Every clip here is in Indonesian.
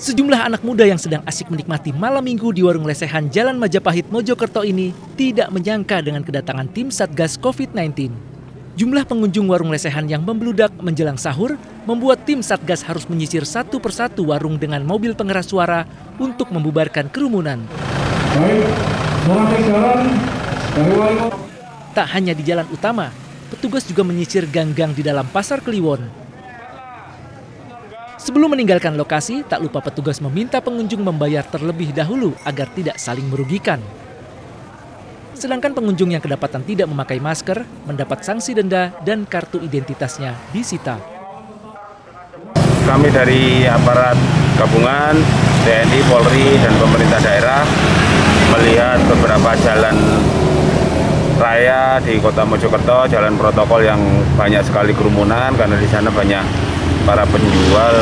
Sejumlah anak muda yang sedang asik menikmati malam minggu di warung lesehan Jalan Majapahit, Mojokerto ini tidak menyangka dengan kedatangan tim Satgas COVID-19. Jumlah pengunjung warung lesehan yang membludak menjelang sahur membuat tim Satgas harus menyisir satu persatu warung dengan mobil pengeras suara untuk membubarkan kerumunan. Tak hanya di jalan utama, petugas juga menyisir gang-gang di dalam pasar Kliwon Sebelum meninggalkan lokasi, tak lupa petugas meminta pengunjung membayar terlebih dahulu agar tidak saling merugikan. Sedangkan pengunjung yang kedapatan tidak memakai masker mendapat sanksi denda dan kartu identitasnya disita. Kami dari aparat gabungan, TNI, Polri, dan pemerintah daerah melihat beberapa jalan raya di Kota Mojokerto, jalan protokol yang banyak sekali kerumunan karena di sana banyak para penjual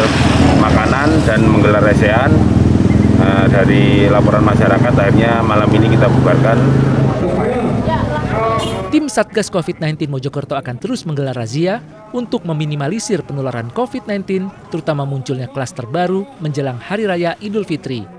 makanan dan menggelar resehan uh, dari laporan masyarakat akhirnya malam ini kita bubarkan Tim Satgas COVID-19 Mojokerto akan terus menggelar razia untuk meminimalisir penularan COVID-19, terutama munculnya klaster baru menjelang Hari Raya Idul Fitri.